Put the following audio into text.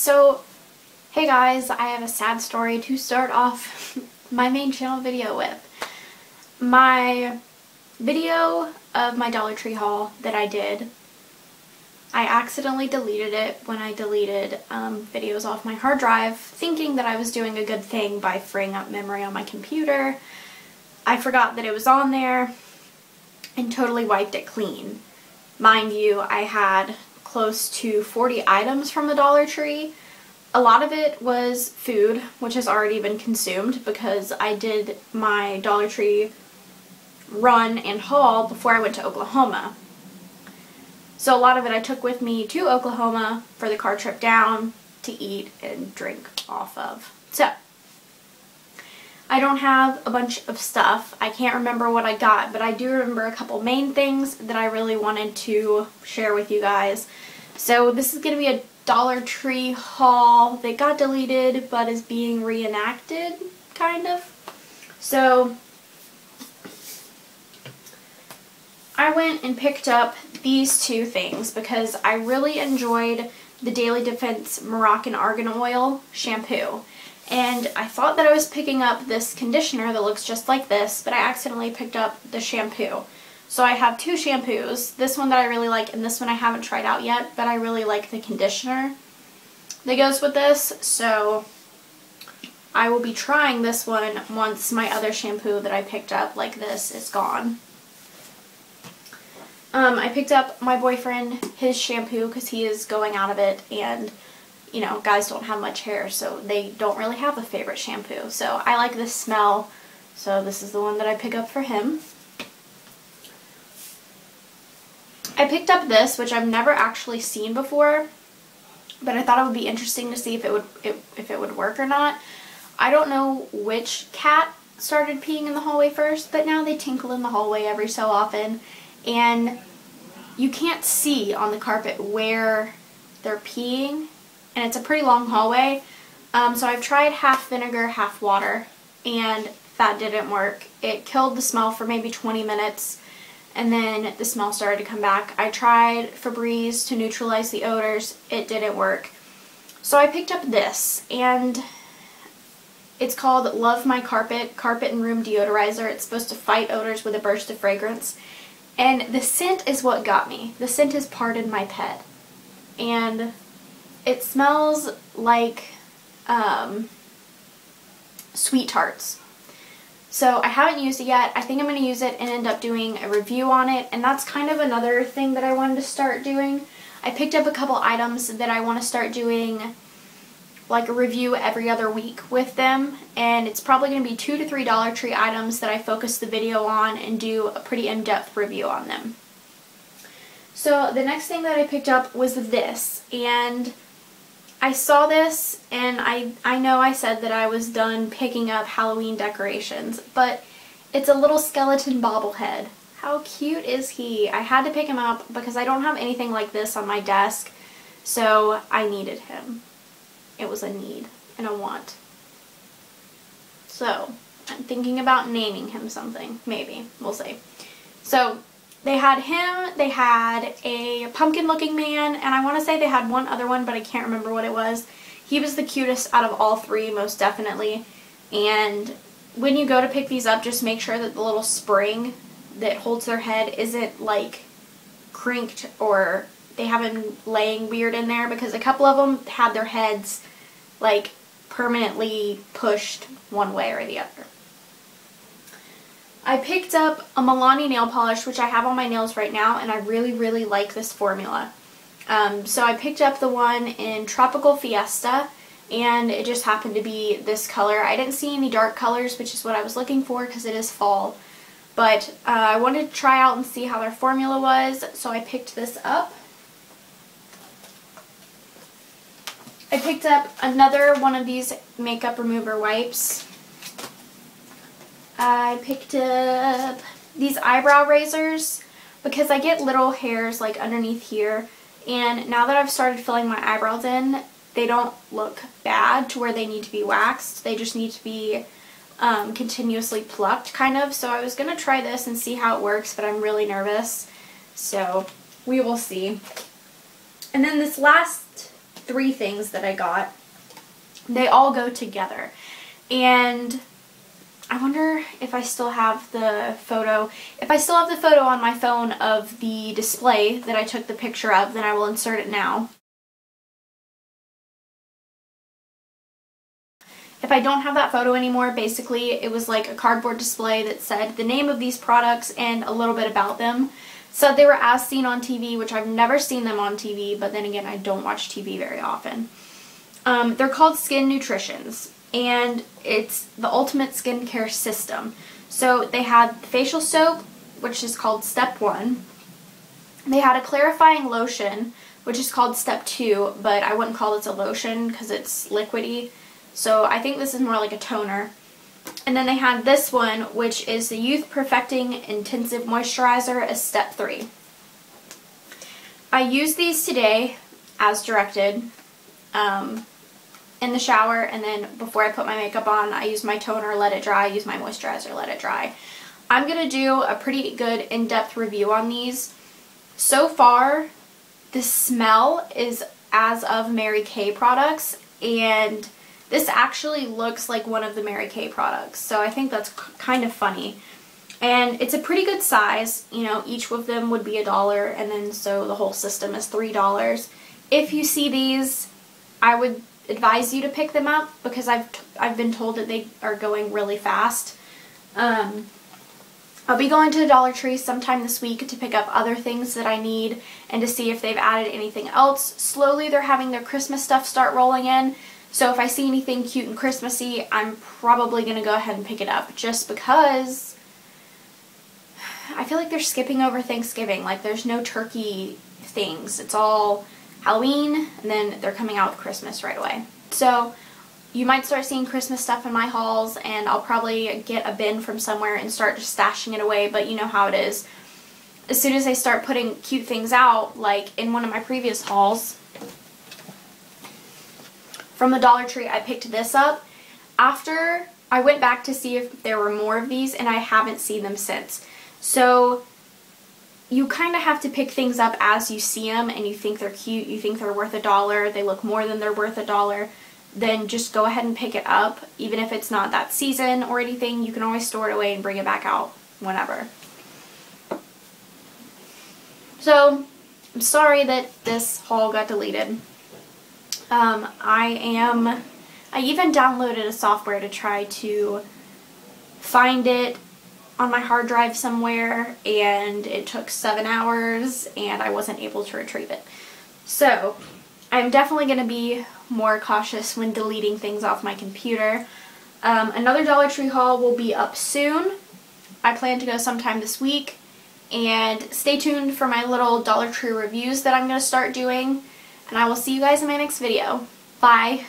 So, hey guys, I have a sad story to start off my main channel video with. My video of my Dollar Tree haul that I did, I accidentally deleted it when I deleted um, videos off my hard drive, thinking that I was doing a good thing by freeing up memory on my computer. I forgot that it was on there and totally wiped it clean. Mind you, I had close to 40 items from the Dollar Tree. A lot of it was food, which has already been consumed because I did my Dollar Tree run and haul before I went to Oklahoma. So a lot of it I took with me to Oklahoma for the car trip down to eat and drink off of. So, I don't have a bunch of stuff. I can't remember what I got, but I do remember a couple main things that I really wanted to share with you guys. So this is going to be a Dollar Tree haul that got deleted but is being reenacted, kind of. So I went and picked up these two things because I really enjoyed the Daily Defense Moroccan Argan Oil shampoo. And I thought that I was picking up this conditioner that looks just like this, but I accidentally picked up the shampoo. So I have two shampoos, this one that I really like and this one I haven't tried out yet, but I really like the conditioner that goes with this. So I will be trying this one once my other shampoo that I picked up like this is gone. Um, I picked up my boyfriend his shampoo because he is going out of it and you know, guys don't have much hair, so they don't really have a favorite shampoo. So I like this smell, so this is the one that I pick up for him. I picked up this, which I've never actually seen before, but I thought it would be interesting to see if it would if it would work or not. I don't know which cat started peeing in the hallway first, but now they tinkle in the hallway every so often, and you can't see on the carpet where they're peeing and it's a pretty long hallway. Um, so I've tried half vinegar, half water, and that didn't work. It killed the smell for maybe 20 minutes, and then the smell started to come back. I tried Febreze to neutralize the odors. It didn't work. So I picked up this, and it's called Love My Carpet Carpet and Room Deodorizer. It's supposed to fight odors with a burst of fragrance. And the scent is what got me. The scent is Pardon My Pet. And it smells like um, sweet tarts. So I haven't used it yet. I think I'm going to use it and end up doing a review on it. And that's kind of another thing that I wanted to start doing. I picked up a couple items that I want to start doing like a review every other week with them. And it's probably going to be two to three Dollar Tree items that I focus the video on and do a pretty in-depth review on them. So the next thing that I picked up was this. And I saw this and I, I know I said that I was done picking up Halloween decorations, but it's a little skeleton bobblehead. How cute is he? I had to pick him up because I don't have anything like this on my desk, so I needed him. It was a need and a want. So, I'm thinking about naming him something. Maybe. We'll see. So, they had him, they had a pumpkin looking man, and I want to say they had one other one, but I can't remember what it was. He was the cutest out of all three, most definitely. And when you go to pick these up, just make sure that the little spring that holds their head isn't like crinked or they have them laying weird in there because a couple of them had their heads like permanently pushed one way or the other. I picked up a Milani nail polish, which I have on my nails right now, and I really, really like this formula. Um, so I picked up the one in Tropical Fiesta, and it just happened to be this color. I didn't see any dark colors, which is what I was looking for because it is fall. But uh, I wanted to try out and see how their formula was, so I picked this up. I picked up another one of these makeup remover wipes. I picked up these eyebrow razors because I get little hairs like underneath here and now that I've started filling my eyebrows in they don't look bad to where they need to be waxed they just need to be um, continuously plucked kind of so I was gonna try this and see how it works but I'm really nervous so we will see and then this last three things that I got. They all go together. And I wonder if I still have the photo. If I still have the photo on my phone of the display that I took the picture of, then I will insert it now. If I don't have that photo anymore, basically it was like a cardboard display that said the name of these products and a little bit about them. So they were as seen on TV, which I've never seen them on TV, but then again, I don't watch TV very often. Um, they're called Skin Nutritions, and it's the ultimate skincare system. So they had facial soap, which is called Step 1. They had a clarifying lotion, which is called Step 2, but I wouldn't call this a lotion because it's liquidy. So I think this is more like a toner. And then they had this one, which is the Youth Perfecting Intensive Moisturizer as Step 3. I used these today as directed um, in the shower and then before I put my makeup on, I use my toner, let it dry, use my moisturizer, let it dry. I'm going to do a pretty good in-depth review on these. So far, the smell is as of Mary Kay products and this actually looks like one of the Mary Kay products, so I think that's kind of funny. And it's a pretty good size, you know, each of them would be a dollar, and then so the whole system is $3. If you see these, I would advise you to pick them up because I've, I've been told that they are going really fast. Um, I'll be going to the Dollar Tree sometime this week to pick up other things that I need and to see if they've added anything else. Slowly they're having their Christmas stuff start rolling in, so if I see anything cute and Christmassy, I'm probably going to go ahead and pick it up just because I feel like they're skipping over Thanksgiving. Like there's no turkey things. It's all Halloween and then they're coming out with Christmas right away. So you might start seeing Christmas stuff in my hauls and I'll probably get a bin from somewhere and start just stashing it away, but you know how it is. As soon as I start putting cute things out, like in one of my previous hauls, from the Dollar Tree, I picked this up. After I went back to see if there were more of these and I haven't seen them since. So you kind of have to pick things up as you see them and you think they're cute, you think they're worth a dollar, they look more than they're worth a dollar, then just go ahead and pick it up. Even if it's not that season or anything, you can always store it away and bring it back out whenever. So, I'm sorry that this haul got deleted. Um, I am, I even downloaded a software to try to find it on my hard drive somewhere and it took seven hours and I wasn't able to retrieve it. So I'm definitely going to be more cautious when deleting things off my computer. Um, another Dollar Tree haul will be up soon. I plan to go sometime this week and stay tuned for my little Dollar Tree reviews that I'm going to start doing and I will see you guys in my next video. Bye!